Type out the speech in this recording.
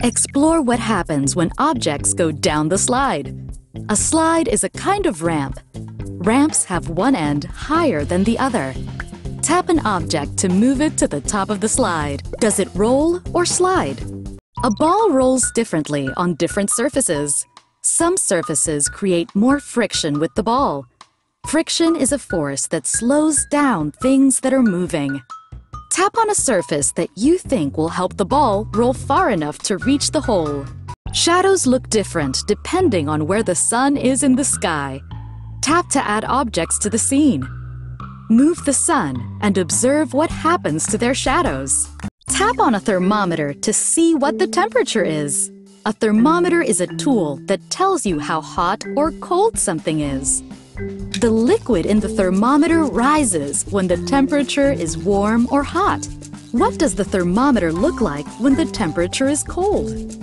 Explore what happens when objects go down the slide. A slide is a kind of ramp. Ramps have one end higher than the other. Tap an object to move it to the top of the slide. Does it roll or slide? A ball rolls differently on different surfaces. Some surfaces create more friction with the ball. Friction is a force that slows down things that are moving. Tap on a surface that you think will help the ball roll far enough to reach the hole. Shadows look different depending on where the sun is in the sky. Tap to add objects to the scene. Move the sun and observe what happens to their shadows. Tap on a thermometer to see what the temperature is. A thermometer is a tool that tells you how hot or cold something is. Liquid in the thermometer rises when the temperature is warm or hot. What does the thermometer look like when the temperature is cold?